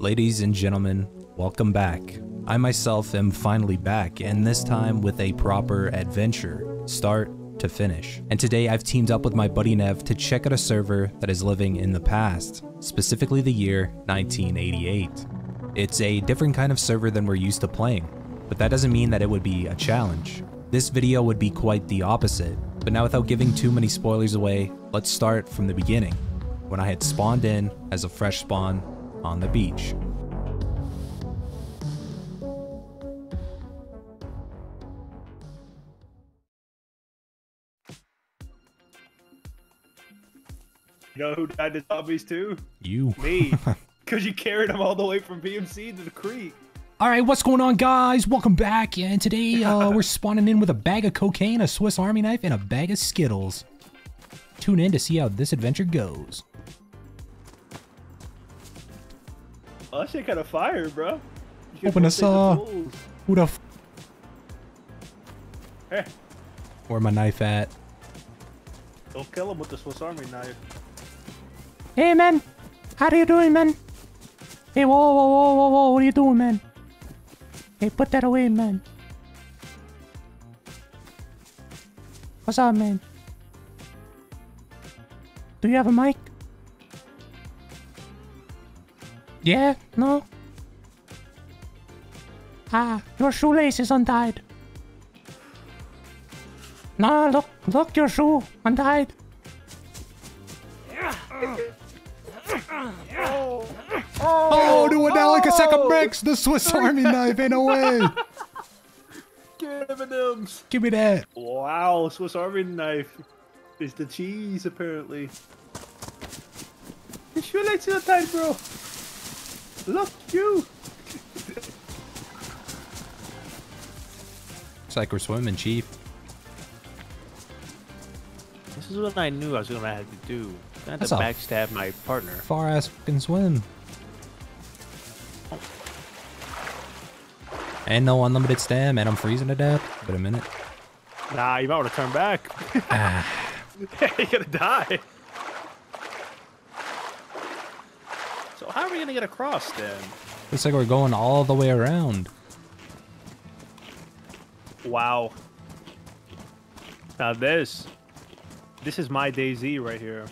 Ladies and gentlemen, welcome back. I myself am finally back, and this time with a proper adventure, start to finish. And today I've teamed up with my buddy Nev to check out a server that is living in the past, specifically the year 1988. It's a different kind of server than we're used to playing, but that doesn't mean that it would be a challenge. This video would be quite the opposite, but now without giving too many spoilers away, let's start from the beginning, when I had spawned in as a fresh spawn on the beach. You know who died to zombies too? You. Me. Because you carried them all the way from BMC to the creek. All right, what's going on, guys? Welcome back. And today uh, we're spawning in with a bag of cocaine, a Swiss Army knife, and a bag of Skittles. Tune in to see how this adventure goes. Oh, that shit kind of fire, bro. You Open us the up. Who the f- Hey, Where my knife at? don't kill him with the Swiss Army knife. Hey, man. How are you doing, man? Hey, whoa, whoa, whoa, whoa, whoa. What are you doing, man? Hey, put that away, man. What's up, man? Do you have a mic? Yeah? No? Ah, your shoelace is untied. No, look, look, your shoe untied. Oh, doing that oh! like a sack of bricks. The Swiss Army knife, ain't no way. Get M&M's. Give me that. Wow, Swiss Army knife is the cheese, apparently. You should let you time, bro. Look, you. Looks like we're swimming, Chief. This is what I knew I was gonna have to do. I had That's to a- backstab my partner. Far ass fucking swim. And no unlimited stam, and I'm freezing to death. But a minute. Nah, you might want to turn back. Ah, You're gonna die. So how are we gonna get across then? looks like we're going all the way around. Wow. Now this, this is my DayZ right here.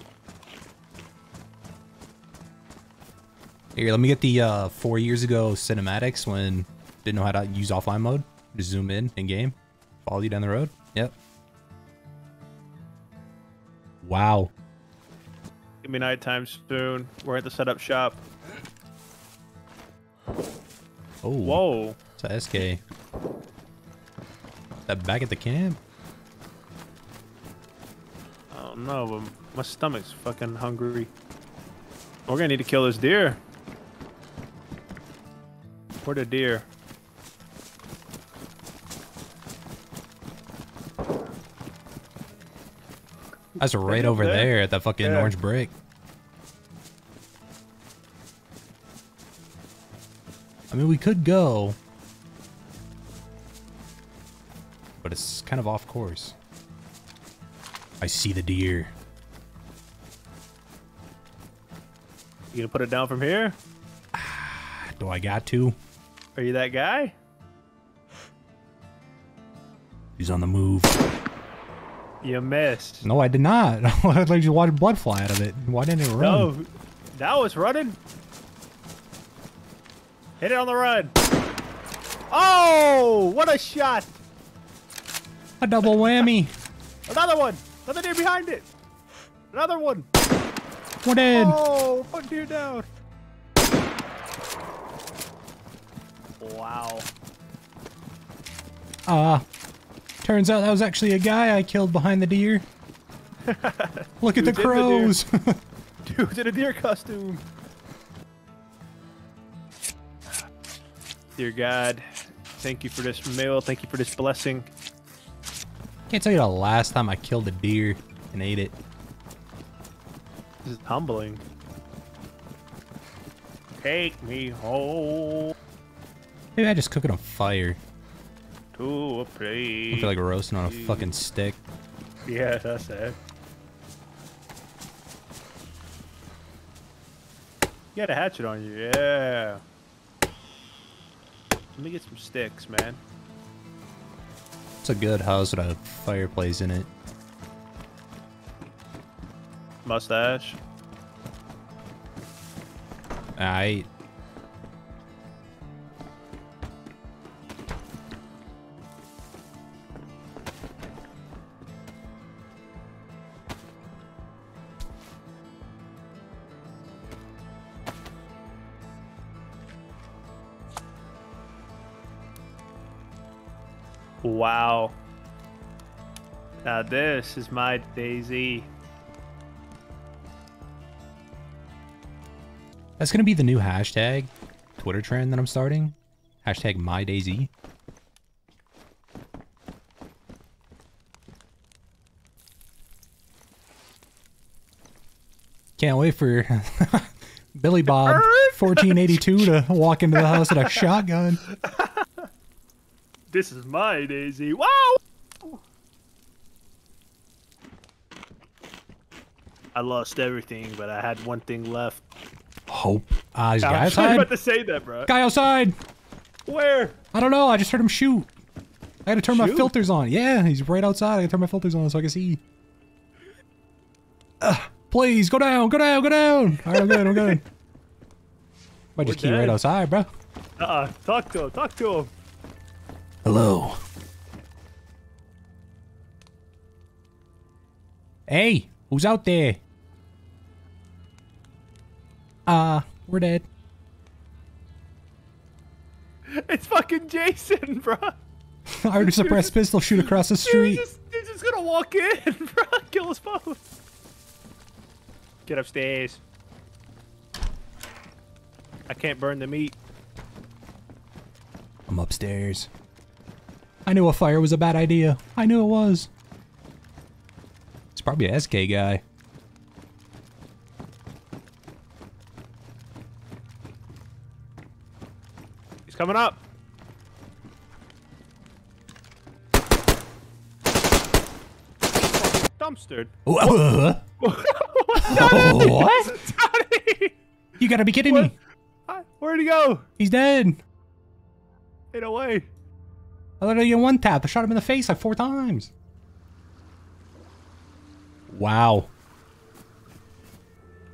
Here, let me get the uh, four years ago cinematics when didn't know how to use offline mode. Just zoom in in game, follow you down the road. Yep. Wow. Give me nighttime soon. We're at the setup shop. Oh, Whoa. It's a SK. That back at the camp? I don't know, but my stomach's fucking hungry. We're gonna need to kill this deer. Where the deer? That's right over there. there at that fucking Yeah. orange brick. I mean, we could go. But it's kind of off course. I see the deer. You gonna put it down from here? Ah, do I got to? Are you that guy? He's on the move. You missed. No, I did not. I like just watched blood fly out of it. Why didn't it run? No, that was running. Hit it on the run. Oh, what a shot! A double whammy. Another one. Another deer behind it. Another one. What in? Oh, one deer down. Wow. Ah. Turns out that was actually a guy I killed behind the deer. Look at the Who's in the crows. Dude's in a deer costume. Dear God, thank you for this meal. Thank you for this blessing. Can't tell you the last time I killed a deer and ate it. This is humbling. Take me home Maybe I just cook it on fire. Cooperate. I feel like roasting on a fucking stick. Yeah, that's it. You got a hatchet on you, yeah. Let me get some sticks, man. It's a good house with a fireplace in it. Mustache. I Wow. Now this is my DayZ. That's gonna be the new hashtag Twitter trend that I'm starting. Hashtag my DayZ. Can't wait for Billy Bob 1482 to walk into the house with a shotgun. This is my DayZ. Wow! I lost everything, but I had one thing left. Hope. Ah, he's a I guy was about to say that, bro. Guy outside. Where? I don't know. I just heard him shoot. I gotta turn my filters on. Yeah, he's right outside. I gotta turn my filters on so I can see. Ugh, please go down, go down, go down. All right, I'm good, I'm good. Might just keep right outside, bro. Uh-uh. Talk to him. Talk to him. Hello. Hey, who's out there? Uh, we're dead. It's fucking Jason, bro. I heard a suppressed pistol shoot across the He's street. just, he's just gonna walk in, bro. Kill us both. Get upstairs. I can't burn the meat. I'm upstairs. I knew a fire was a bad idea. I knew it was. It's probably a SK guy. He's coming up. Dumpstered. What? what? You gotta be kidding me. Where'd he go? He's dead. Ain't no way. I literally get one tap. I shot him in the face like four times. Wow.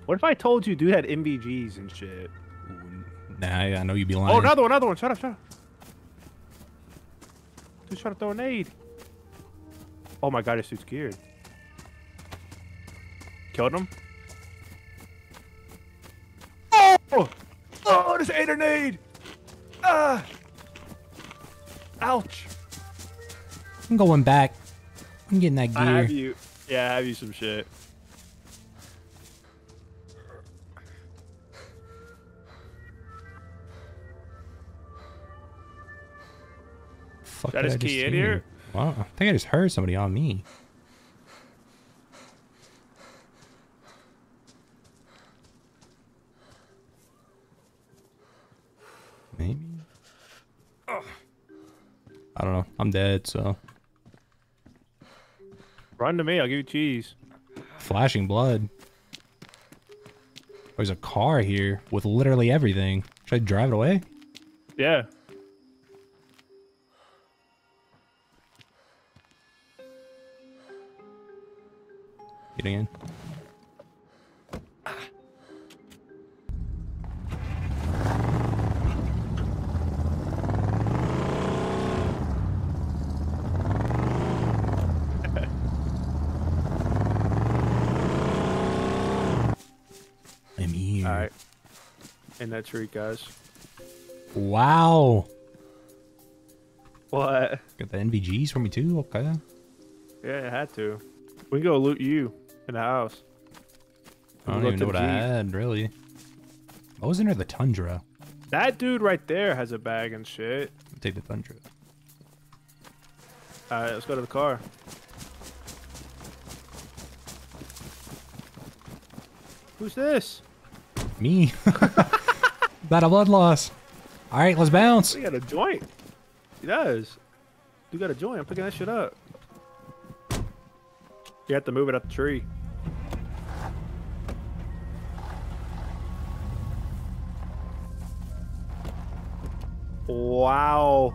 What if I told you dude had NVGs and shit? Nah, I I know you'd be lying. Oh, another one, another one. Shut up, shut up. Dude's trying to throw a nade. Oh my god, this dude's scared. Killed him. Oh! Oh, this ate a nade! Ah! Ouch! I'm going back. I'm getting that gear. I have you. Yeah, I have you some shit. Fuck did his key in here? Wow, I think I just heard somebody on me. Maybe. I don't know. I'm dead, so Run to me, I'll give you cheese. flashing blood. Oh, there's a car here with literally everything. Should I drive it away? Yeah. Getting in. In that tree, guys. Wow. What? Got the NVGs for me too. Okay. Yeah, it had to. We can go loot you in the house. I don't even know what I had really. I was under the Tundra. That dude right there has a bag and shit. I'll take the Tundra. Alright, let's go to the car. Who's this? Me. About a blood loss. All right, let's bounce. He got a joint. He does. You got a joint. I'm picking that shit up. You have to move it up the tree. Wow.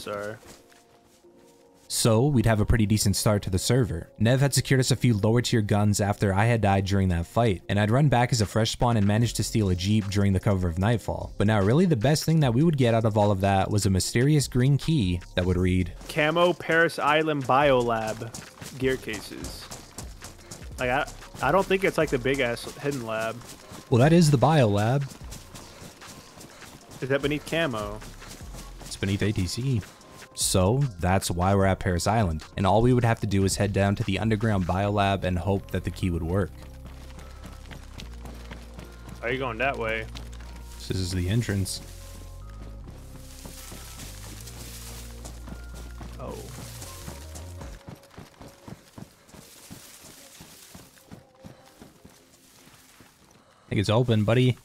Sir. So, we'd have a pretty decent start to the server. Nev had secured us a few lower tier guns after I had died during that fight, and I'd run back as a fresh spawn and managed to steal a jeep during the cover of Nightfall. But now really the best thing that we would get out of all of that was a mysterious green key that would read, Camo Paris Island Biolab gear cases. Like I, I don't think it's like the big ass hidden lab. well that is the bio lab. Is that beneath camo? Beneath ATC. So, that's why we're at Paris Island, and all we would have to do is head down to the underground biolab and hope that the key would work. Are you going that way? This is the entrance. Oh. I think it's open, buddy.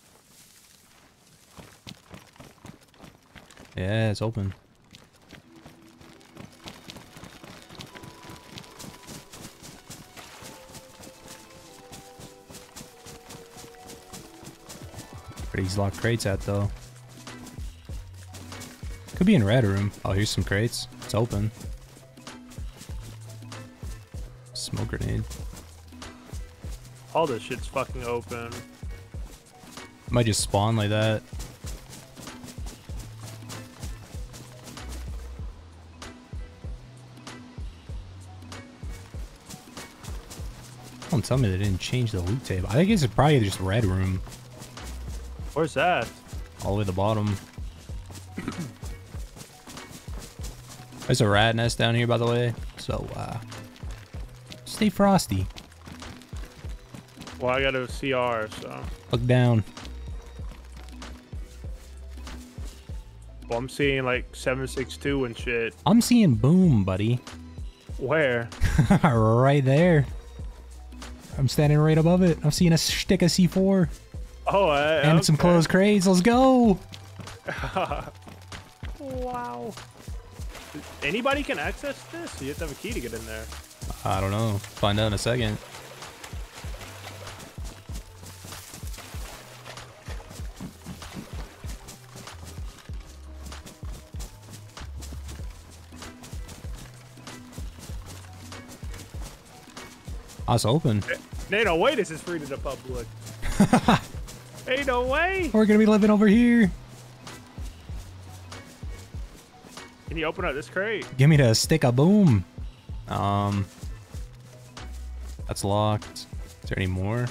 Yeah, it's open. Where these locked crates at though? Could be in red room. Oh, here's some crates. It's open. Smoke grenade. All this shit's fucking open. Might just spawn like that. Don't tell me they didn't change the loot table. I think it's probably just red room Where's that? all the way to the bottom. There's a rat nest down here, by the way. So, uh, stay frosty. Well, I got a CR, so. Look down. Well, I'm seeing like 762 and shit. I'm seeing boom, buddy. Where? right there. I'm standing right above it. I'm seeing a stick of C4 Oh, I, and some closed crates. Let's go. Wow. Anybody can access this? You have to have a key to get in there. I don't know. Find out in a second. It's open. Ain't no way this is free to the public. Ain't no way. We're gonna be living over here. Can you open up this crate? Give me the stick of boom. Um, that's locked. Is there any more?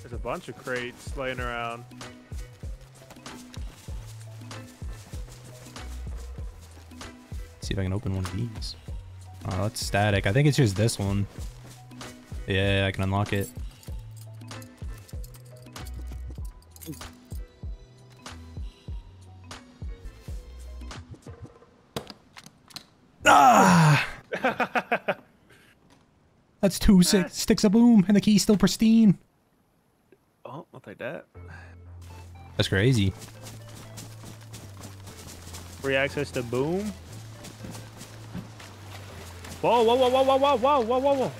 There's a bunch of crates laying around. see if I can open one of these. Oh, that's static. I think it's just this one. Yeah, I can unlock it. Ah! That's two si- sticks of boom, and the key's still pristine. Oh, I'll take that. That's crazy. Free access to boom. Whoa, whoa, whoa, whoa, whoa, whoa, whoa, whoa,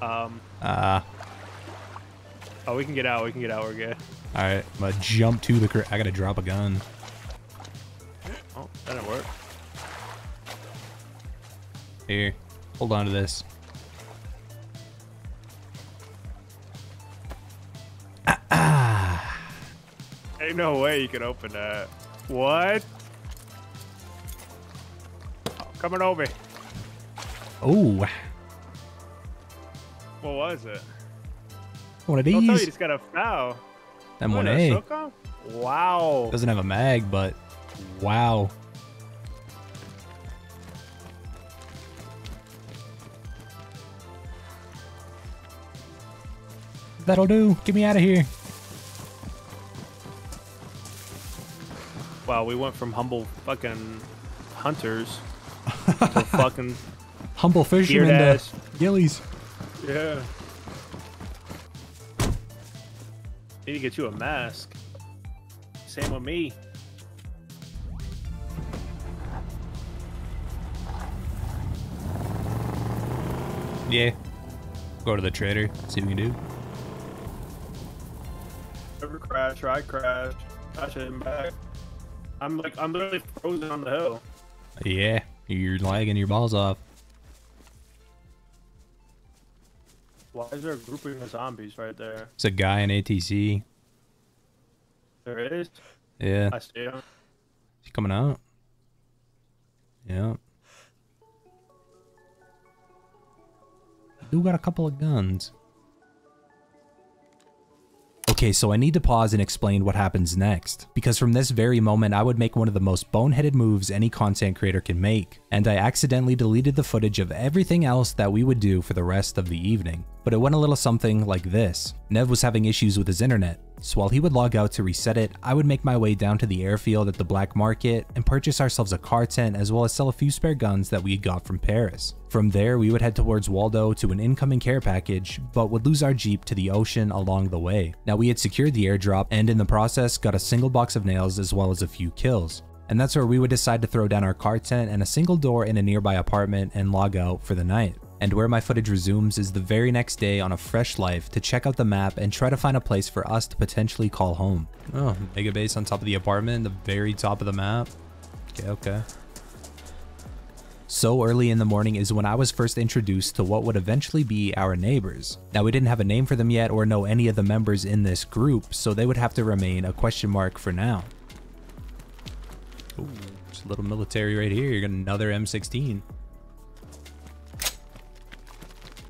whoa. Um, Ah, oh, we can get out. We can get out. We're good. all right. I'm gonna jump to the. Cr- I gotta drop a gun. Oh, that didn't work. Here, hold on to this. Ain't no way you can open that. What? Oh, coming over. Oh, What was it? one of Don't tell you these. just got a FAL. M1A. What, a Wow. Doesn't have a mag, but wow. That'll do. Get me out of here. Wow, we went from humble fucking hunters to fucking Humble fishermen Geared to gillies. yeah. Need to get you a mask. Same with me. Yeah. Go to the trader, see what we can do. Ever crash or I crash. I should back. I'm like I'm literally frozen on the hill. Yeah, you're lagging your balls off. Why is there a grouping of zombies right there? It's a guy in ATC. There is. Yeah, I see him. he's coming out. Yeah. Do got a couple of guns. Okay, so I need to pause and explain what happens next, because from this very moment I would make one of the most boneheaded moves any content creator can make, and I accidentally deleted the footage of everything else that we would do for the rest of the evening. But it went a little something like this. Nev was having issues with his internet, so while he would log out to reset it, I would make my way down to the airfield at the black market and purchase ourselves a car tent as well as sell a few spare guns that we had got from Paris. From there, we would head towards Waldo to an incoming care package, but would lose our Jeep to the ocean along the way. Now we had secured the airdrop and in the process got a single box of nails as well as a few kills. And that's where we would decide to throw down our car tent and a single door in a nearby apartment and log out for the night. And where my footage resumes is the very next day on a fresh life to check out the map and try to find a place for us to potentially call home. Oh, mega base on top of the apartment, the very top of the map. Okay, okay. So early in the morning is when I was first introduced to what would eventually be our neighbors. Now we didn't have a name for them yet or know any of the members in this group, so they would have to remain a question mark for now. Ooh, just a little military right here. you got another M16.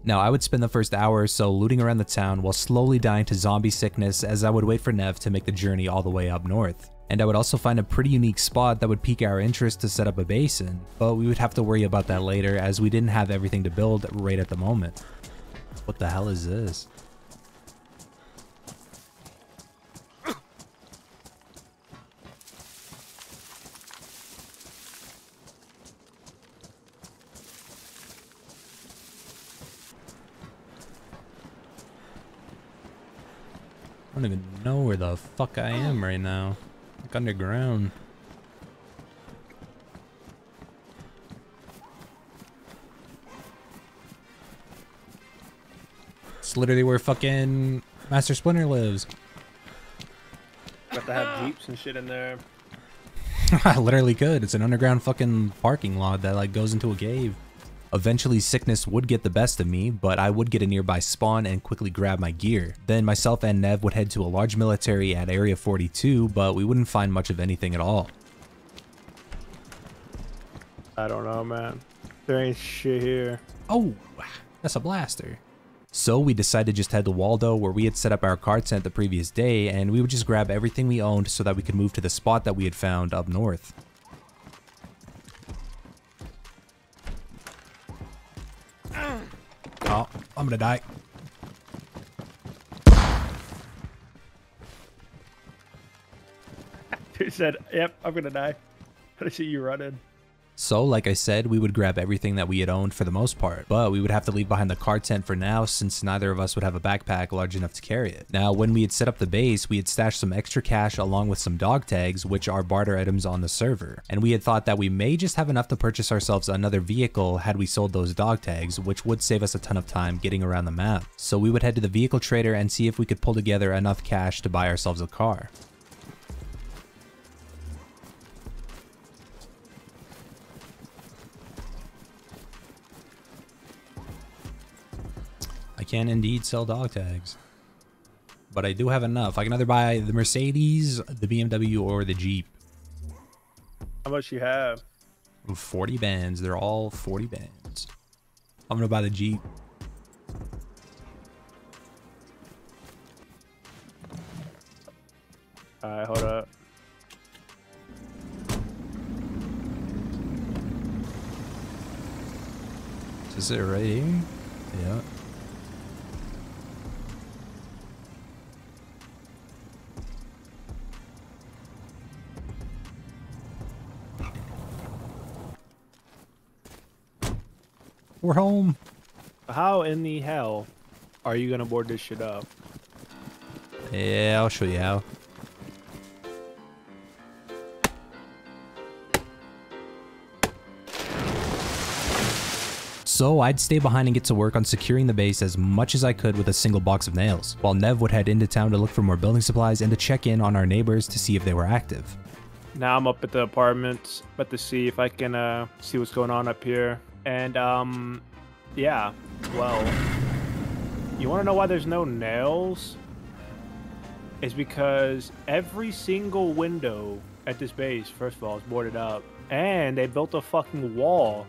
Now, I would spend the first hour or so looting around the town while slowly dying to zombie sickness as I would wait for Nev to make the journey all the way up north. And I would also find a pretty unique spot that would pique our interest to set up a base in, but we would have to worry about that later as we didn't have everything to build right at the moment. What the hell is this? I don't even know where the fuck I am right now. Like underground. It's literally where fucking Master Splinter lives. Got to have jeeps and shit in there. I literally could. It's an underground fucking parking lot that like goes into a cave. Eventually sickness would get the best of me, but I would get a nearby spawn and quickly grab my gear. Then myself and Nev would head to a large military at Area 42, but we wouldn't find much of anything at all. I don't know, man. There ain't shit here. Oh, that's a blaster. So we decided to just head to Waldo where we had set up our car tent the previous day and we would just grab everything we owned so that we could move to the spot that we had found up north. I'm gonna die. Dude said, "Yep, I'm gonna die." I see you running. So, like I said, we would grab everything that we had owned for the most part, but we would have to leave behind the car tent for now since neither of us would have a backpack large enough to carry it. Now, when we had set up the base, we had stashed some extra cash along with some dog tags, which are barter items on the server, and we had thought that we may just have enough to purchase ourselves another vehicle had we sold those dog tags, which would save us a ton of time getting around the map. So we would head to the vehicle trader and see if we could pull together enough cash to buy ourselves a car. Can indeed sell dog tags. But I do have enough. I can either buy the Mercedes, the BMW, or the Jeep. How much you have? 40 bands. They're all 40 bands. I'm gonna buy the Jeep. All right, hold up. Is it right here? Yeah. We're home. How in the hell are you gonna board this shit up? Yeah, I'll show you how. So I'd stay behind and get to work on securing the base as much as I could with a single box of nails, while Nev would head into town to look for more building supplies and to check in on our neighbors to see if they were active. Now I'm up at the apartments, about to see if I can uh, see what's going on up here. And um, yeah, well, you want to know why there's no nails? It's because every single window at this base, first of all, is boarded up, and they built a fucking wall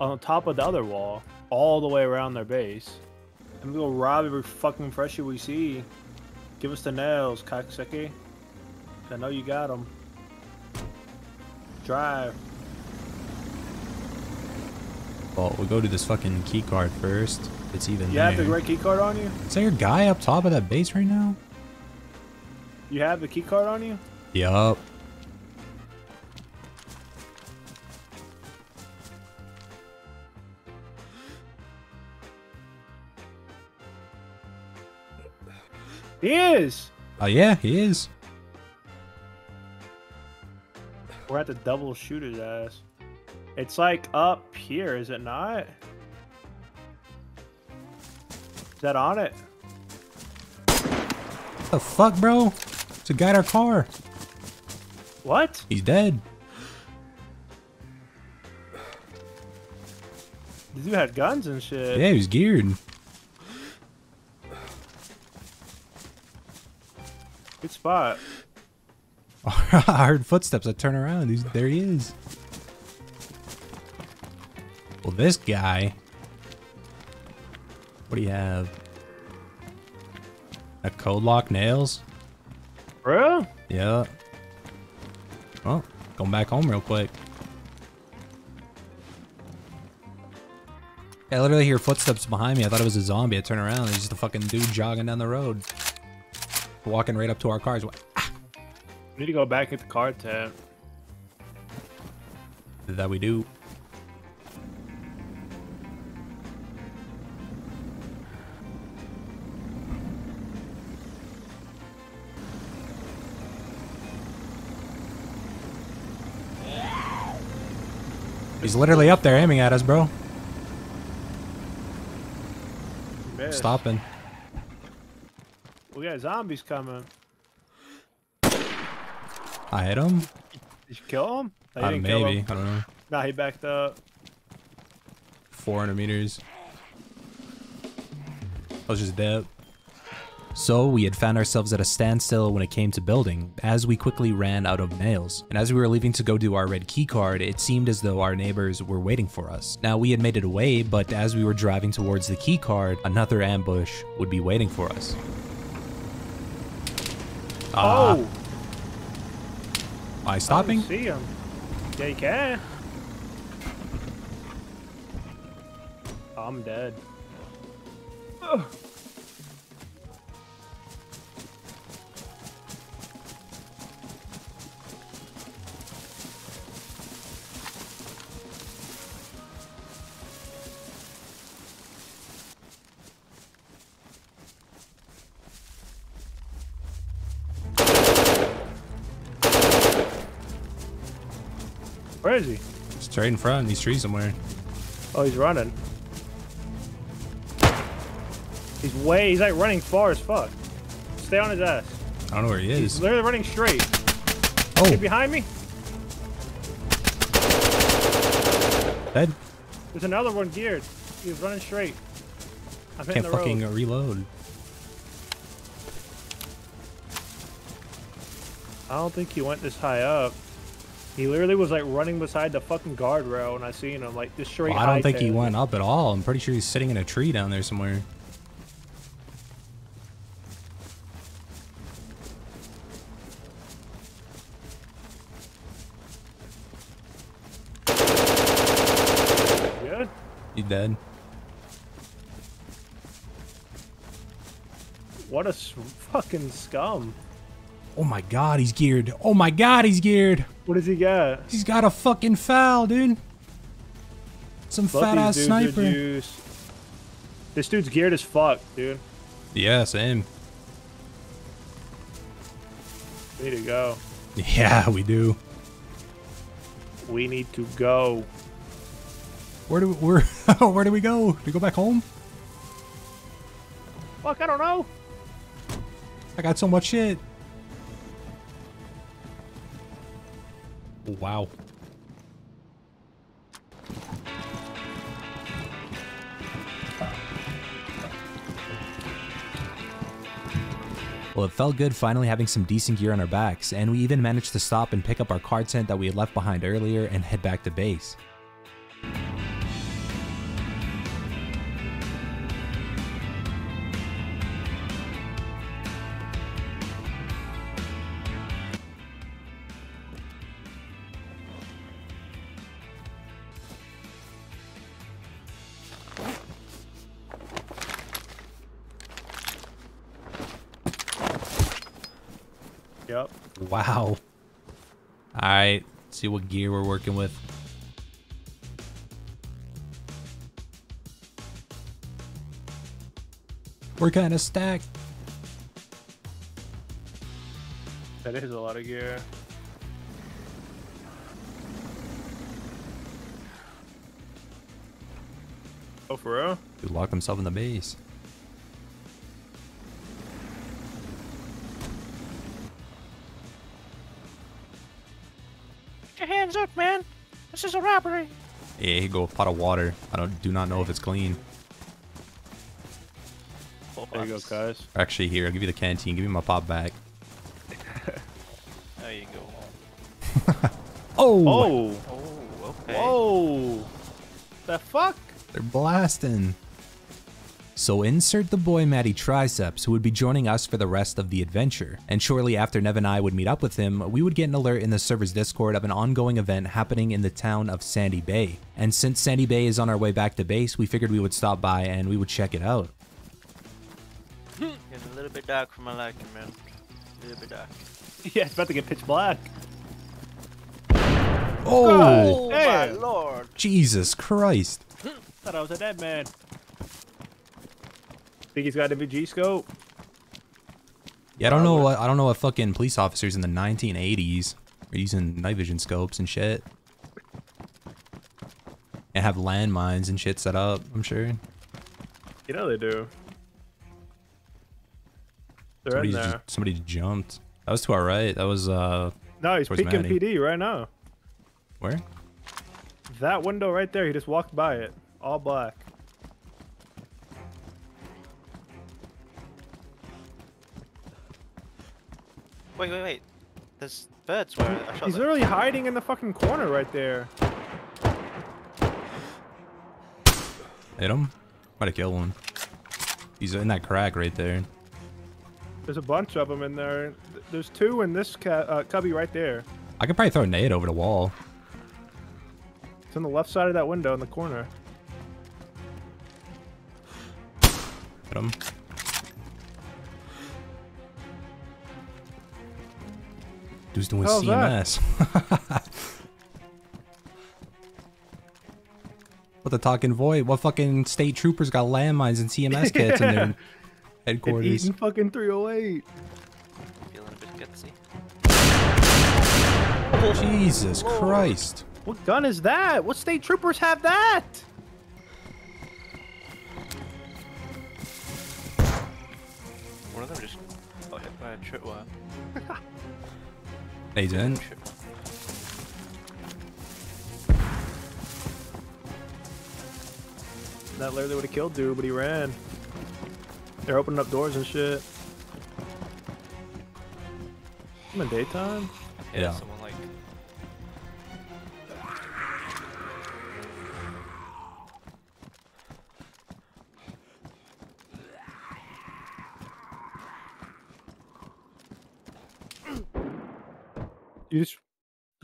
on top of the other wall all the way around their base. And we go rob every fucking freshie we see. Give us the nails, cocksucker. I know you got them. Drive. Well, we'll go to this fucking key card first. If it's even You there. have the red key card on you? Is there a guy up top of that base right now? You have the key card on you? Yup. He is! Oh yeah, he is. We're at the double shoot his ass. It's like up here, is it not? Is that on it? What the fuck, bro? It's a guy in our car. What? He's dead. This dude had guns and shit. Yeah, he was geared. Good spot. I heard footsteps. I turn around. He's, there he is. This guy. What do you have? A code lock nails? Bro? Yeah. Well, going back home real quick. I literally hear footsteps behind me. I thought it was a zombie. I turn around. There's just a fucking dude jogging down the road. Walking right up to our cars. Ah! We need to go back at the car tent. That we do. He's literally up there aiming at us, bro. Stopping. We got zombies coming. I hit him? Did you kill him? No, you Uh, maybe. him. I don't know. Nah, he backed up. 400 meters. I was just dead. So we had found ourselves at a standstill when it came to building, as we quickly ran out of nails. And as we were leaving to go do our red key card, it seemed as though our neighbors were waiting for us. Now we had made it away, but as we were driving towards the key card, another ambush would be waiting for us. Ah, oh! am I I stopping? see him. Yeah, you can. I'm dead. Ugh. Where is he? Straight in front, in these trees somewhere. Oh, he's running. He's way, he's like running far as fuck. Stay on his ass. I don't know where he is. He's literally running straight. Oh, Get behind me. dead. There's another one geared. He's running straight. I'm Can't fucking road. reload. I don't think he went this high up. He literally was like running beside the fucking guardrail and I seen him, like this straight. Well, I don't think he went up at all. I'm pretty sure he's sitting in a tree down there somewhere. Good. He's dead. What a s- fucking scum. Oh my god, he's geared. Oh my god, he's geared. What does he got? He's got a fucking FAL, dude. Some Both fat ass sniper. juice. This dude's geared as fuck, dude. Yeah, same. We need to go. Yeah, we do. We need to go. Where do we, where where do we go? Do we go back home? Fuck, I don't know. I got so much shit. Wow. Well, it felt good finally having some decent gear on our backs, and we even managed to stop and pick up our card tent that we had left behind earlier and head back to base. See what gear we're working with. We're kind of stacked. That is a lot of gear. Oh, for real? Dude locked himself in the base. Get your hands up, man. This is a robbery. Yeah, he go a pot of water. I don't do not know if it's clean. There you go, guys. Actually, here, I'll give you the canteen. Give me my pop back. There you go. Oh! Oh! Oh, okay. Whoa! The fuck? They're blasting. So insert the boy Matty Triceps, who would be joining us for the rest of the adventure. And shortly after Nev and I would meet up with him, we would get an alert in the server's Discord of an ongoing event happening in the town of Sandy Bay. And since Sandy Bay is on our way back to base, we figured we would stop by and we would check it out. Getting a little bit dark for my liking, man. A little bit dark. Yeah, it's about to get pitch black. Oh! Oh, my lord. Jesus Christ. Thought I was a dead man. Think he's got a VG scope? Yeah, I don't know what I don't know what fucking police officers in the 1980s are using night vision scopes and shit. And have landmines and shit set up, I'm sure. You know they do. They're in Somebody, there. just, somebody jumped. That was to our right. That was uh No, he's peeking? PD right now. where? That window right there, he just walked by it. All black. Wait, wait, wait. There's birds where I shot He's them. literally hiding in the fucking corner right there. Hit him? Might have killed one. He's in that crack right there. There's a bunch of them in there. There's two in this uh, cubby right there. I could probably throw a nade over the wall. It's on the left side of that window in the corner. Hit him. Dude's doing Hell's that? CMS. what the talking void? What fucking state troopers got landmines and CMS kits in their It's headquarters? eating fucking 308. Feeling a bit gutsy. Jesus Christ. What gun is that? What state troopers have that? One of them just got hit by a tripwire. They didn't. Trip- That literally would have killed dude, but he ran. They're opening up doors and shit. I'm In the daytime? Yeah, Yeah.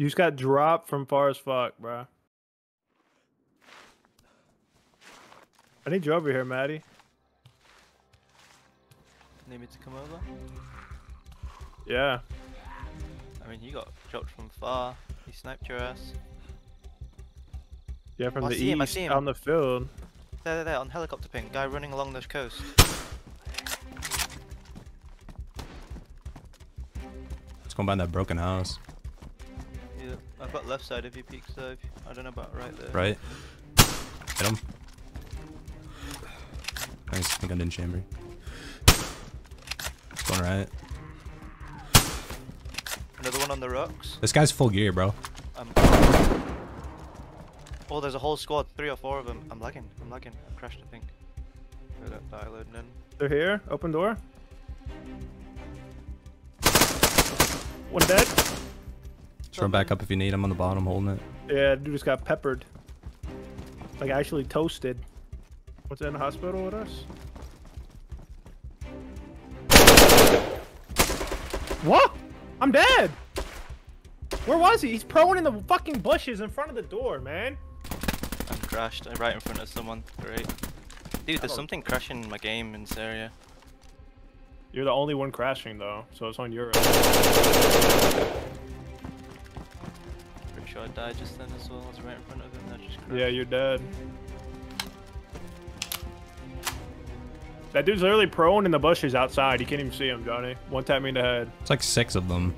You just got dropped from far as fuck, bro. I need you over here, Matty. Need me to come over? Yeah. I mean, you got dropped from far. He sniped your ass. Yeah, from Oh, I the see him, I east see him. on the field. There, there, there, on helicopter ping. Guy running along the coast. Let's go by that broken house. Yeah, I've got left side if he peeks though. I don't know about right there. Right? Hit him. Nice. I think I didn't chamber. Going right. Another one on the rocks. This guy's full gear, bro. Um, oh, there's a whole squad. Three or four of them. I'm lagging. I'm lagging. I crashed, I think. Die loading in. They're here. Open door. One dead. Throw him back up if you need. I'm on the bottom holding it. Yeah, dude just got peppered. Like actually toasted. What's in the hospital with us? What? I'm dead. Where was he? He's prone in the fucking bushes in front of the door, man. I'm crashed. I'm right in front of someone. Great. Dude, there's oh. something crashing in my game in this area. You're the only one crashing though, so it's on your end. Pretty sure I died just then as well. I was right in front of him. That just crashed. Yeah, you're dead. That dude's literally prone in the bushes outside. You can't even see him, Johnny. One tap me in the head. It's like six of them.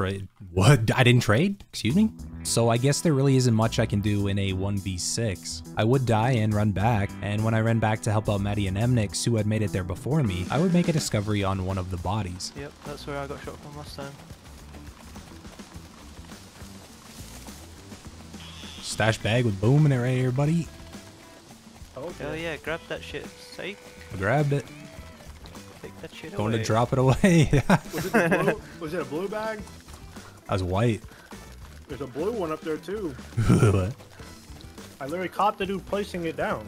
Trade? What? I didn't trade? Excuse me? So I guess there really isn't much I can do in a 1v6. I would die and run back, and when I ran back to help out Matty and Emnix, who had made it there before me, I would make a discovery on one of the bodies. Yep, that's where I got shot from last time. Stash bag with boom in it right here, buddy. Okay. Hell yeah, grab that shit. Safe. I grabbed it. Take that shit Going away. to drop it away. Was it, blue, was it a blue bag? I was white. There's a blue one up there too. What? I literally caught the dude placing it down.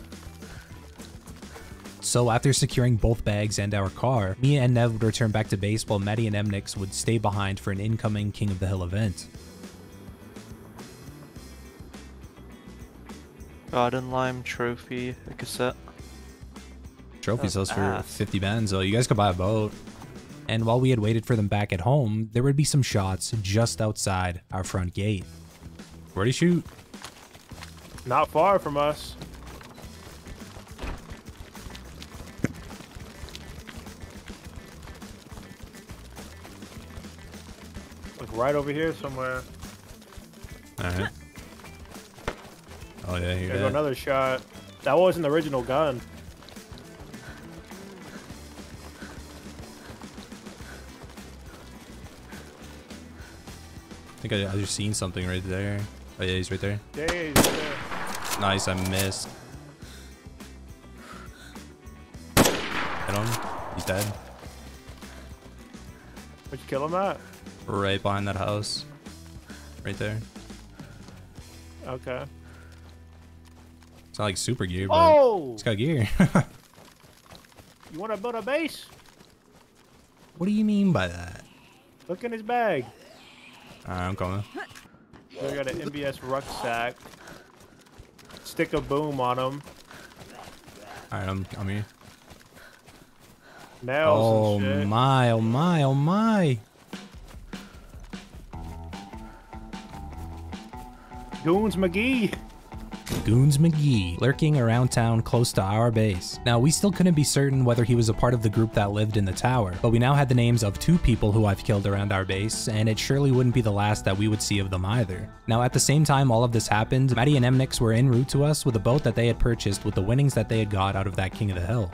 So after securing both bags and our car, me and Nev would return back to base while Matty and Emnix would stay behind for an incoming King of the Hill event. Garden Lime Trophy, a cassette. Trophy Oh, sells for 50 bands, so you guys could buy a boat. And while we had waited for them back at home, there would be some shots just outside our front gate. Where'd he shoot? Not far from us. Like right over here somewhere. Alright. Oh yeah, you're There's another shot. That wasn't the original gun. Think I, I just seen something right there. Oh yeah, he's right there. Yeah, yeah, he's right there. Nice, I missed. Hit him. He's dead. Where'd you kill him at? Right behind that house. Right there. Okay. It's not like super gear, but Oh! it's got gear. You want to build a base? what do you mean by that? Look in his bag. Alright, I'm coming. We got an MBS rucksack. Stick a boom on him. Alright, I'm, I'm here. Nails Oh and shit. my, oh my, oh my. Goons McGee. Goons McGee, lurking around town close to our base. Now, we still couldn't be certain whether he was a part of the group that lived in the tower, but we now had the names of two people who I've killed around our base, and it surely wouldn't be the last that we would see of them either. Now, at the same time all of this happened, Matty and Emnix were en route to us with a boat that they had purchased with the winnings that they had got out of that King of the Hill.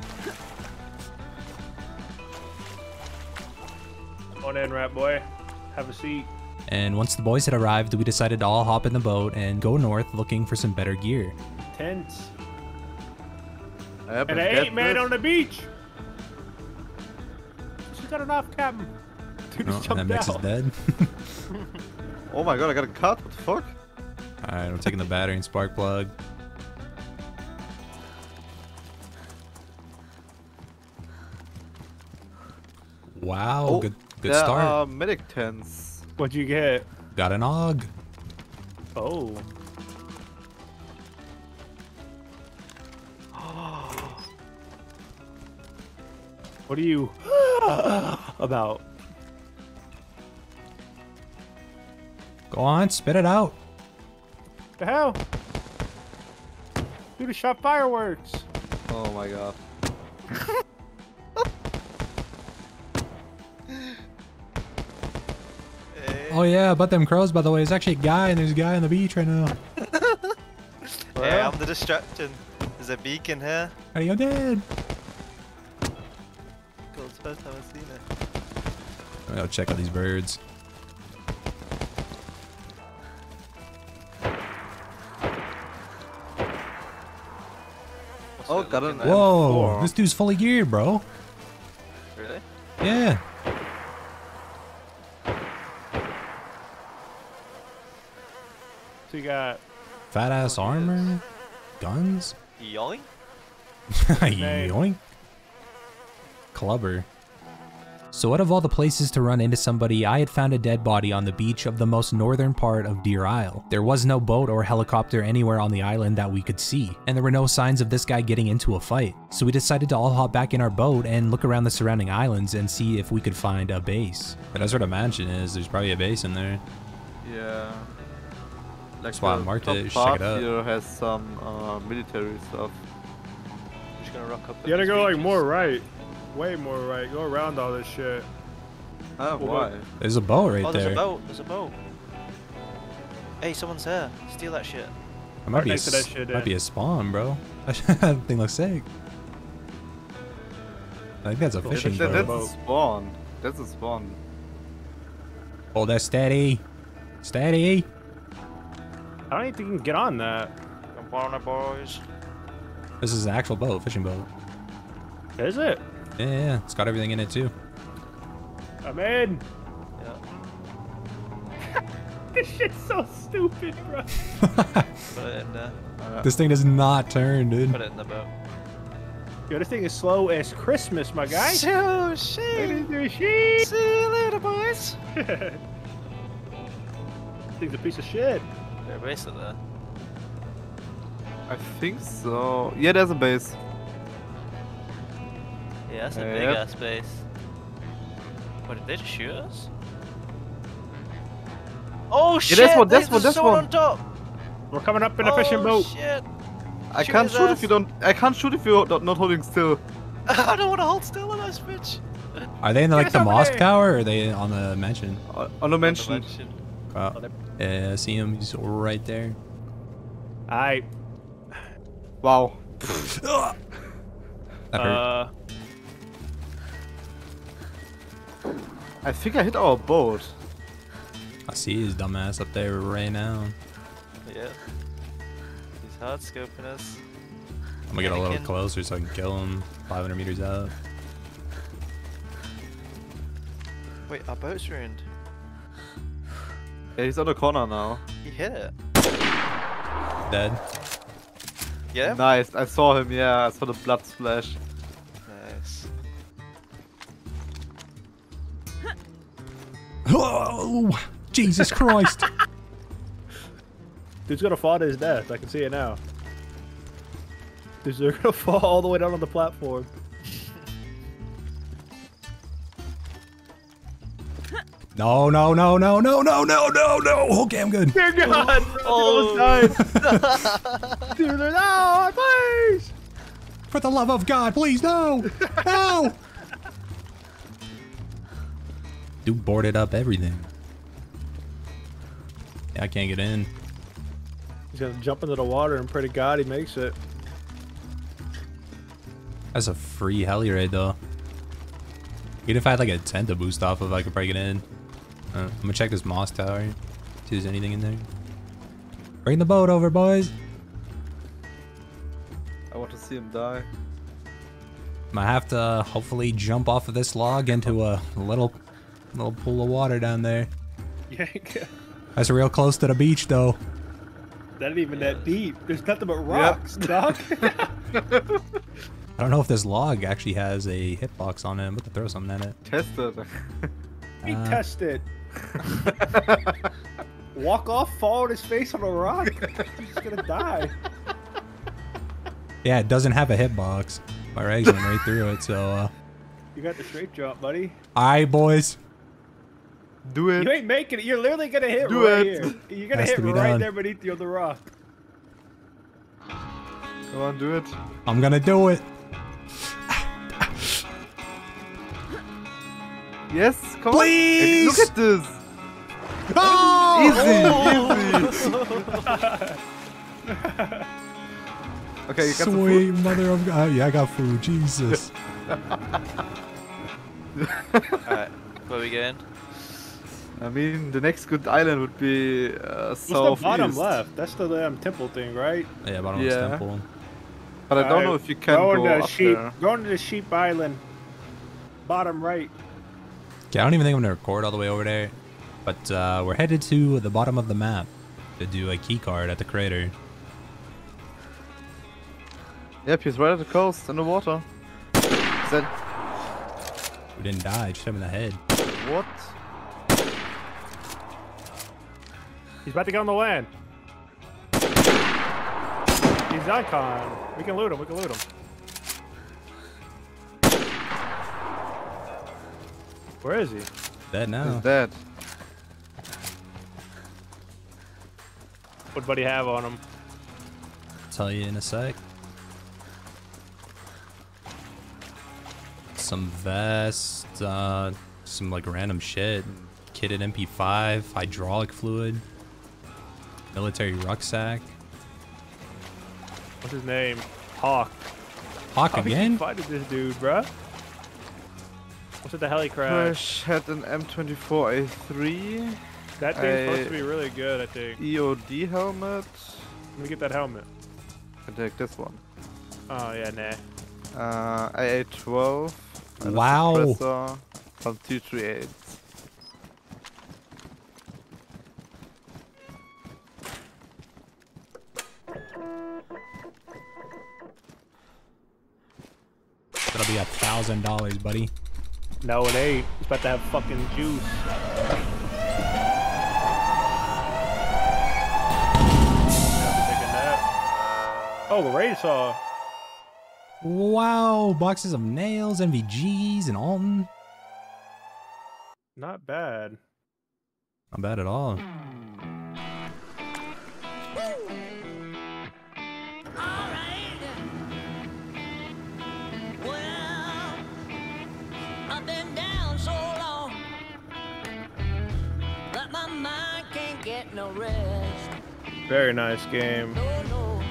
Come on in, rat boy. Have a seat. And once the boys had arrived, we decided to all hop in the boat and go north looking for some better gear. Tents. Yep, And it's an get eight man this. on the beach. She's got an off, Captain. Dude Oh, just and jumped Emnix is out. dead. Oh my god, I got a cut. What the fuck? Alright, I'm taking the battery and spark plug. Wow, Oh, good good there start. are medic tents. What'd you get? Got an og. Oh. What are you about? Go on, spit it out. The hell? Dude, shot fireworks. Oh my god. Oh yeah, about them crows, by the way. There's actually a guy, and there's a guy on the beach right now. Hey, I'm the distraction. There's a beacon here. Are you dead? Cool, it's the first time I've seen it. I'm gonna go check out these birds. What's Oh, it got looking an- Whoa, this dude's fully geared, bro. Really? Yeah. So you got Fat ass Oh, he armor, guns. Yoink? Yoink. Clubber. So out of all the places to run into somebody, I had found a dead body on the beach of the most northern part of Deer Isle. There was no boat or helicopter anywhere on the island that we could see, and there were no signs of this guy getting into a fight. So we decided to all hop back in our boat and look around the surrounding islands and see if we could find a base. But that's where the mansion is, there's probably a base in there. Yeah. Like That's why I the marked it, just part check it out. Here has some uh, military stuff. I'm just gonna rock up. You gotta go like more right. Way more right. Go around all this shit. Ah, Well, why? There's a boat right Oh, there's there. a boat. There's a boat. Hey, someone's here. Steal that shit. I might be, a, that shit, might be a spawn, bro. that thing looks sick. I think that's a Cool. fishing That- boat. that's a spawn. That's a spawn. Hold that steady. Steady. I don't even think you can get on that. Come on, it, boys. This is an actual boat, fishing boat. Is it? Yeah, yeah, yeah. it's got everything in it too. I'm in. Yeah. This shit's so stupid, bro. Put it in there. Uh, this thing does not turn, dude. Put it in the boat. Yo, this thing is slow as Christmas, my guy. So Look shit. at this shit. See you later, boys. This thing's a piece of shit. They're a base there. I think so. Yeah, there's a base. Yeah, that's a Yep. big ass base. What did they just shoot us? Oh shit! that's one, there's- that's one, that's one. on top. We're coming up in a fishing oh, boat. shit! I Shoot can't his shoot if you don't. I can't shoot if you're not not holding still. I don't want to hold still on this bitch. Are they in the, like Get the over mosque tower or are they on the mansion? Uh, on the mention. Mention. Oh, yeah, I see him. He's right there. Alright. Wow. That hurt. Uh, I think I hit our boat. I see his dumbass up there right now. Yeah. He's hard scoping us. I'm gonna get a little closer so I can kill him 500 meters out. Wait, our boat's ruined. Yeah, he's on the corner now. He hit it. Dead. Yeah. Nice. I saw him. Yeah, I saw the blood splash. Nice. Oh, Jesus Christ. dude's gonna fall to his death. I can see it now. Dude's gonna fall all the way down on the platform. No, no, no, no, no, no, no, no, no. Okay, I'm good. Dear God! Oh. Oh. Dude, no, please! For the love of God, please, no! No! Dude boarded up everything. Yeah, I can't get in. He's gonna jump into the water and pray to God he makes it. That's a free heli raid, though. Even if I had like a tent to boost off of, I could probably get in. Uh, I'm gonna check this moss tower. See if there's anything in there. Bring the boat over, boys. I want to see him die. I have to hopefully jump off of this log into a little, little pool of water down there. Yank. That's real close to the beach, though. That ain't even that deep. There's nothing but rocks, dog. I don't know if this log actually has a hitbox on it. I'm about to throw something at it. Test it. He Uh, test it. Walk off, fall on his face on a rock. He's just gonna die. Yeah, it doesn't have a hitbox. My rags went right through it, so uh You got the straight jump, buddy. Alright boys. Do it. You ain't making it. You're literally gonna hit Do right it. here. You're gonna Has hit to right done. there beneath you on the rock. Come on, do it. I'm gonna do it. Yes, come Please! on. Look at this. Oh! Easy, easy. okay, you got some Sweet food. mother of God. Yeah, I got food. Jesus. Alright, where we going? I mean, the next good island would be uh, What's south the bottom left? That's the damn temple thing, right? yeah, bottom Yeah. of temple. But I don't know if you can going go to up sheep. there. Going to the sheep island. Bottom right. Okay, I don't even think I'm gonna record all the way over there. But uh, we're headed to the bottom of the map to do a key card at the crater. Yep, he's right at the coast in the water. Is that We didn't die, just hit him in the head. what? He's about to get on the land. He's icon. We can loot him. We can loot him. Where is he? Dead now. He's dead. What buddy have on him? Tell you in a sec. Some vest, uh, some like random shit. Kitted MP5, hydraulic fluid, military rucksack. What's his name? Hawk. Hawk How did you again? find this dude, bruh? What's with the heli crash? Crash had an M24A3 That thing's supposed to be really good, I think. EOD helmet. Let me get that helmet. I take this one. Oh yeah, nah. Uh, AA12. Wow. suppressor From 238. That'll be a thousand dollars, buddy. No, it ain't. It's about to have fucking juice. I'll be taking that. Oh, the raid saw. Wow, boxes of nails, NVGs, and Alton. Not bad. Not bad at all. Very nice game. No, no.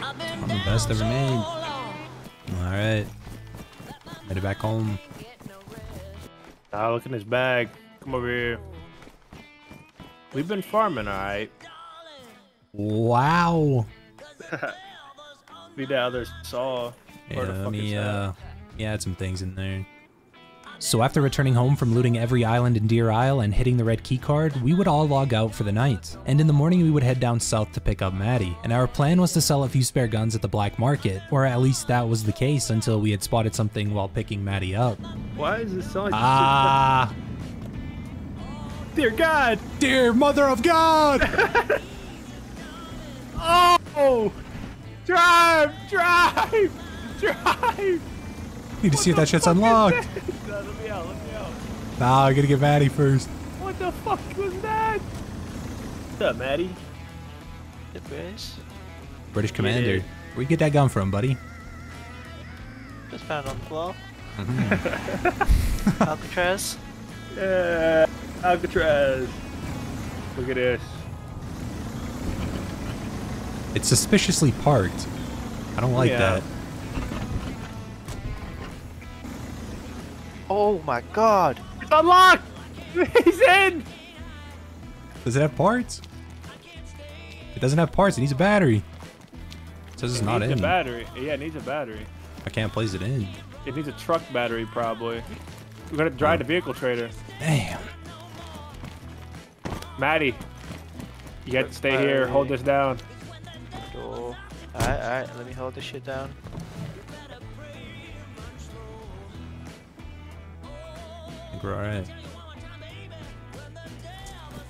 I've been One of the best ever made. All right, made it back home. can't get no rest. Ah, look in his bag. Come over here. We've been farming, alright. Wow. Need that other saw. Yeah, let me, uh, yeah, had some things in there. So after returning home from looting every island in Deer Isle and hitting the red key card, we would all log out for the night. And in the morning we would head down south to pick up Matty. And our plan was to sell a few spare guns at the black market, or at least that was the case until we had spotted something while picking Matty up. Why is this so Ah, Dear God! dear mother of God! Oh! Drive! Drive! Drive! Need to see if that shit's unlocked. No, let me out, let me out. Nah, I gotta get Matty first. What the fuck was that? What's up, Matty? Good boys. British Commander. it. Where you get that gun from, buddy? Just found on the floor. Mm-hmm. Alcatraz. Yeah, Alcatraz. Look at this. It's suspiciously parked. I don't like Yeah. that. Oh my god. It's unlocked! He's in! Does it have parts? It doesn't have parts. It needs a battery. It says it's It not needs in. a battery. Yeah, it needs a battery. I can't place it in. It needs a truck battery, probably. We're gonna drive oh. the vehicle trader. Damn. Matty, you got to stay here. Hold this down. Door. Alright, alright. Let me hold this shit down. We're alright.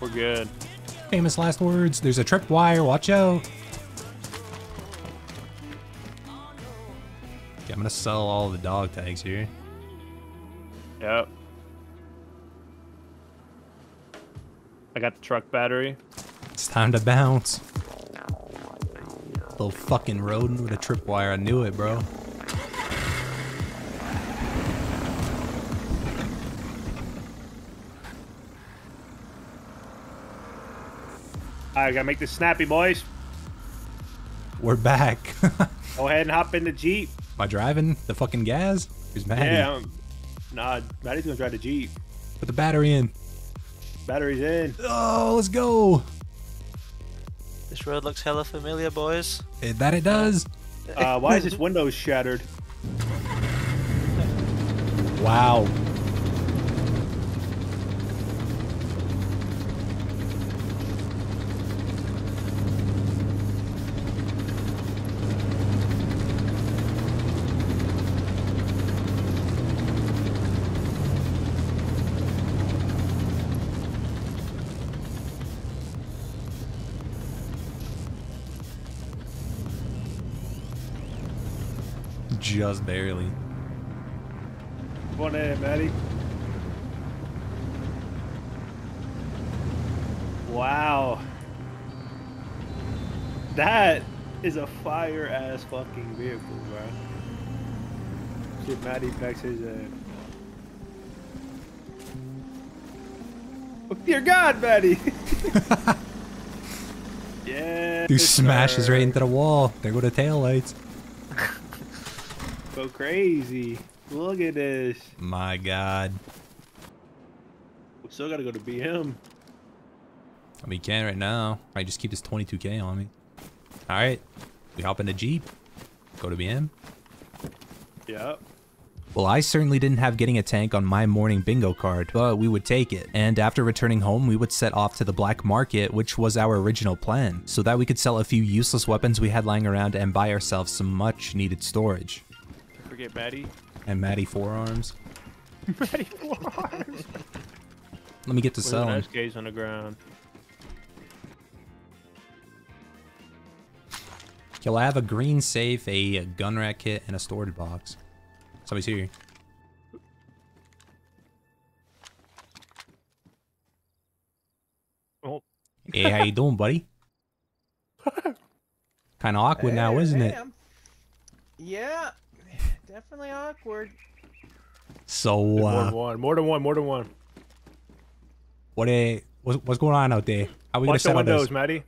We're good. Famous last words. There's a tripwire. Watch out. Okay, I'm gonna sell all the dog tags here. Yep. I got the truck battery. It's time to bounce. Little fucking rodent with a tripwire. I knew it, bro. I gotta make this snappy, boys. We're back. Go ahead and hop in the Jeep. Am I driving the fucking gas? Who's Matty? Yeah. Um, nah, Matty's gonna drive the Jeep. Put the battery in. Battery's in. Oh, let's go. This road looks hella familiar, boys. Eh, That it does. Uh, why is this window shattered? Wow. Just barely. Come on in, Matty. Wow. That is a fire ass fucking vehicle, bro. Shit, Matty packs his uh Oh dear God, Matty! yeah. Dude smashes right into the wall. There go the taillights. Go crazy. Look at this. My god. We still gotta go to BM. I mean, can right now. I just keep this 22k on me. All right, we hop in the jeep. Go to BM. Yep. Well, I certainly didn't have getting a tank on my morning bingo card, but we would take it. And after returning home, we would set off to the black market, which was our original plan, so that we could sell a few useless weapons we had lying around and buy ourselves some much needed storage. Don't Matty. And Matty forearms. Matty forearms. Let me get to With an selling. SKs on the ground. Yo, I have a green safe, a gun rack kit, and a storage box. Somebody's here. Oh, Hey, how you doing, buddy? kind of awkward now, isn't hey, it? I'm- Yeah, definitely awkward. So, more uh, than one. More than one. More than one. what a what's, what's going on out there? How we gonna Watch the settle windows, this? Matty.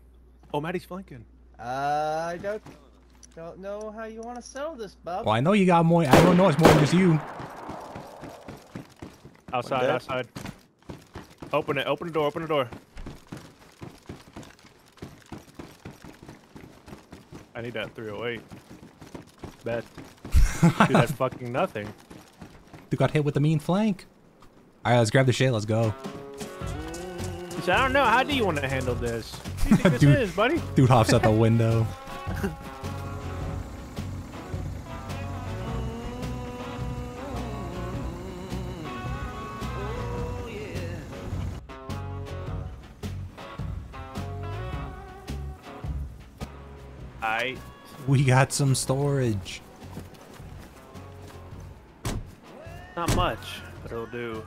Oh, Matty's flanking. I don't don't know how you want to sell this, bub. Well, I know you got more. I don't know it's more than just you. Outside. Outside. Open it. Open the door. Open the door. I need that 308. Bet. Do that fucking nothing. Dude got hit with the mean flank. All right, let's grab the shit. Let's go. Said, I don't know. How do you want to handle this? What do you think this Dude. is, buddy? Dude hops out the window. I. We got some storage. Much, but it'll do.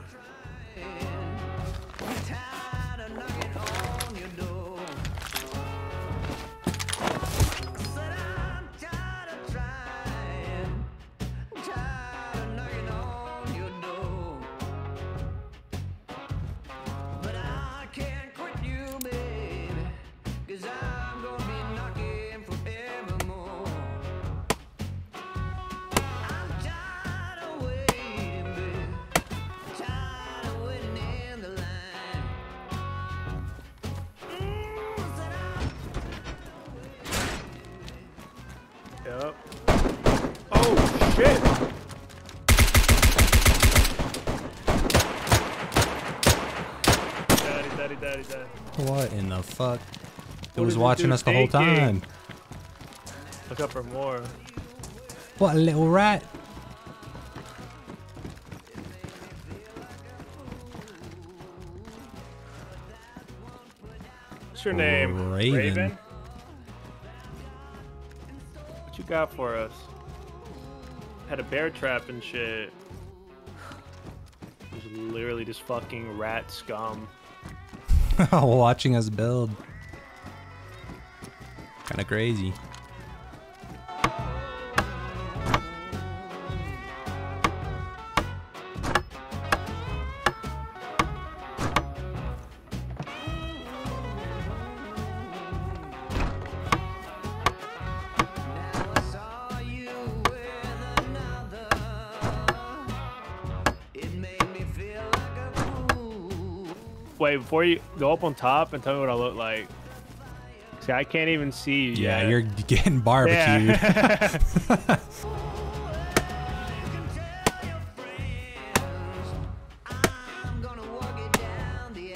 What in the fuck? It was watching us the whole time. Look up for more. What a little rat. What's your name? Raven. Raven? What you got for us? Had a bear trap and shit. He's literally just fucking rat scum. Watching us build. Kind of crazy. Before you go up on top and tell me what I look like. See, I can't even see you. Yeah, yet. you're getting barbecued. Yeah. I'm gonna walk it down the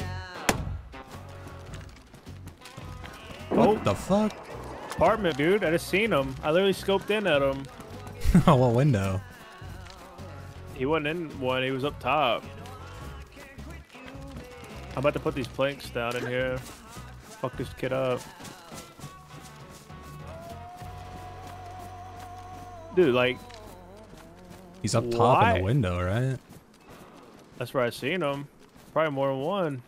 what oh. the fuck? Apartment, dude. I just seen him. I literally scoped in at him. Oh, what window? He wasn't in one. He was up top. I'm about to put these planks down in here. Fuck this kid up. Dude, like, He's up top in the window, right? that's where I seen him. Probably more than one.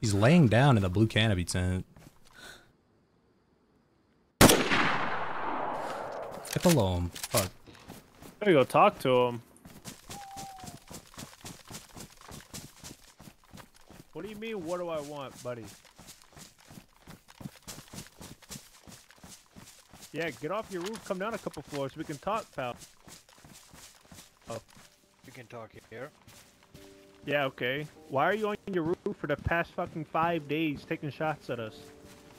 He's laying down in the blue canopy tent. Get below him. Fuck. Gotta go talk to him. What do what do I want, buddy? Yeah, get off your roof, come down a couple floors, we can talk, pal. Oh. We can talk here. Yeah, okay. Why are you on your roof for the past fucking five days taking shots at us?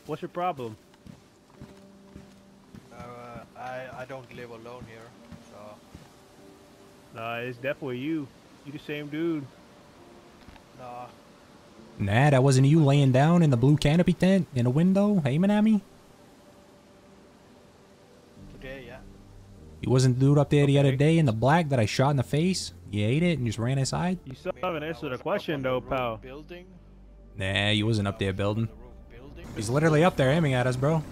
What's your problem? Uh, I I don't live alone here, so Nah, it's definitely you. You the same dude. nah. Nah, that wasn't you laying down in the blue canopy tent in a window aiming at me? Today, yeah. You wasn't the dude up there the other day in the black that I shot in the face? You ate it and just ran inside? You still Maybe haven't answered the question though, pal. Building. Nah, you wasn't up there building. The roof building. He's literally up there aiming at us, bro.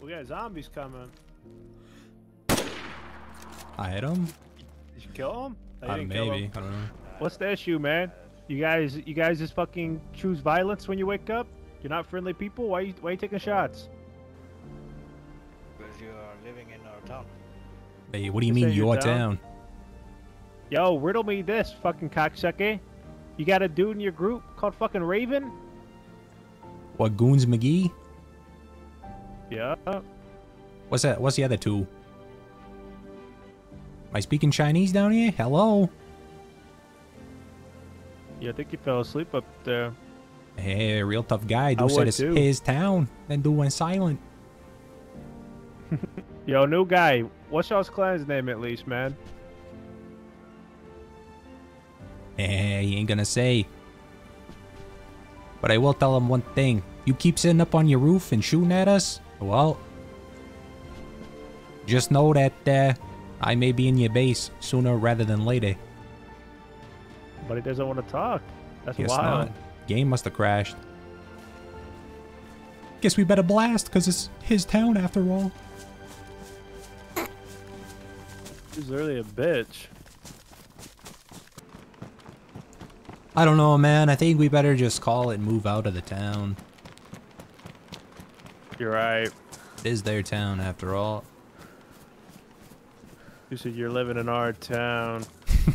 We got zombies coming. I hit him? Did you kill him? You Uh, didn't kill him. maybe. I don't know. What's the issue, man? You guys, you guys just fucking choose violence when you wake up? You're not friendly people. Why you, why you taking shots? Because you are living in our town. Hey, what do you This mean ain't your your town? town? Yo, riddle me this, fucking cocksucker. You got a dude in your group called fucking Raven? What, Goons McGee? Yeah. What's that? What's the other two? Am I speaking Chinese down here? Hello? Yeah, I think he fell asleep up there. Hey, real tough guy. I Dude said it's too. his town. Then dude went silent. Yo, new guy. What's y'all's clan's name at least, man? Eh, he ain't gonna say. But I will tell him one thing. You keep sitting up on your roof and shooting at us, well, just know that uh, I may be in your base sooner rather than later. But he doesn't want to talk. That's Guess wild. not. Game must have crashed. Guess we better blast, because it's his town after all. He's literally a bitch. I don't know, man. I think we better just call it and move out of the town. You're right. It is their town after all. You said you're living in our town.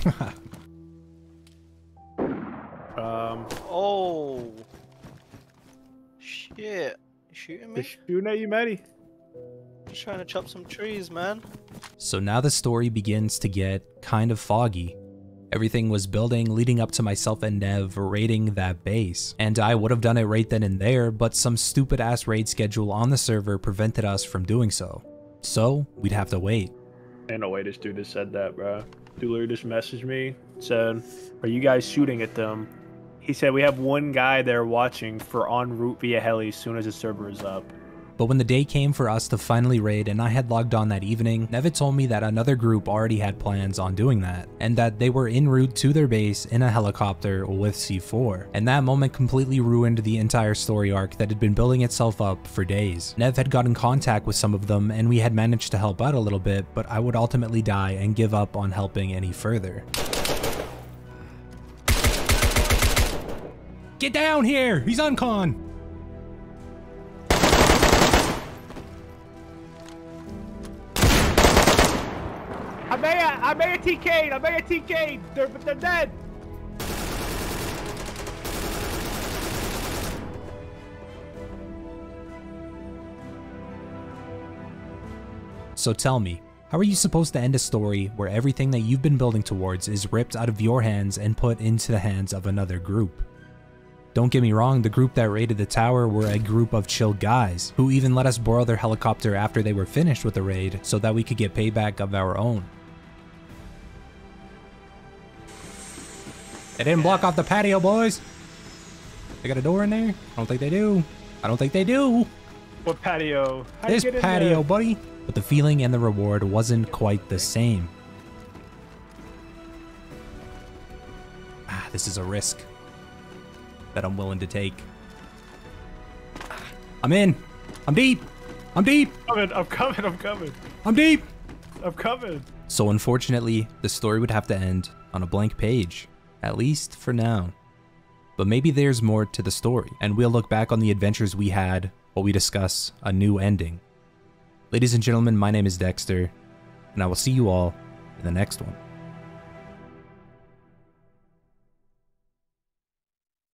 um, Oh. Shit. You shooting they me? shooting at you, Matty? Just trying to chop some trees, man. So now the story begins to get kind of foggy. Everything was building leading up to myself and Nev raiding that base. And I would have done it right then and there, but some stupid ass raid schedule on the server prevented us from doing so. So we'd have to wait. Ain't no way this dude just said that, bro. Dude just messaged me, said, "Are you guys shooting at them?" He said we have one guy there watching for en route via heli as soon as the server is up. But when the day came for us to finally raid and I had logged on that evening, Nev told me that another group already had plans on doing that, and that they were en route to their base in a helicopter with C4. And that moment completely ruined the entire story arc that had been building itself up for days. Nev had got in contact with some of them and we had managed to help out a little bit, but I would ultimately die and give up on helping any further. Get down here! He's on con! I may a, I may a TK. I may a TK. They're but they're dead. So tell me, how are you supposed to end a story where everything that you've been building towards is ripped out of your hands and put into the hands of another group? Don't get me wrong, the group that raided the tower were a group of chill guys, who even let us borrow their helicopter after they were finished with the raid so that we could get payback of our own. They didn't block off the patio, boys! They got a door in there? I don't think they do. I don't think they do. What patio? How'd This patio, buddy. But the feeling and the reward wasn't quite the same. Ah, this is a risk that I'm willing to take. I'm in. I'm deep. I'm deep. I'm coming. I'm coming. I'm coming. I'm deep. I'm coming. So unfortunately, the story would have to end on a blank page, at least for now. But maybe there's more to the story, and we'll look back on the adventures we had while we discuss a new ending. Ladies and gentlemen, my name is Dexter, and I will see you all in the next one.